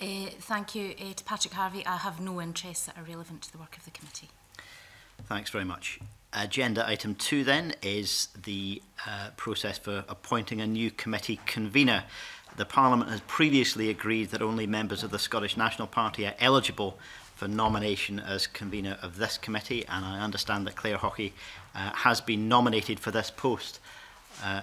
Eh, thank you uh, to Patrick Harvey. I have no interests that are relevant to the work of the committee. Thanks very much. Agenda item two then is the uh, process for appointing a new committee convener. The Parliament has previously agreed that only members of the Scottish National Party are eligible for nomination as convener of this committee and I understand that Claire Hockey uh, has been nominated for this post. Uh,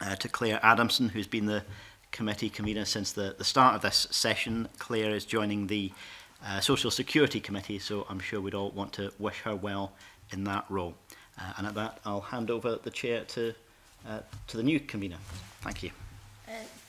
uh, to Claire Adamson, who's been the committee convener since the, the start of this session. Claire is joining the Uh, Social Security Committee, so I'm sure we'd all want to wish her well in that role. Uh, and at that, I'll hand over the chair to, uh, to the new convener. Thank you. Uh,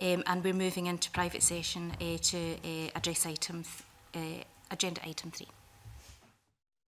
Um, and we're moving into private session uh, to uh, address item th uh, agenda item 3.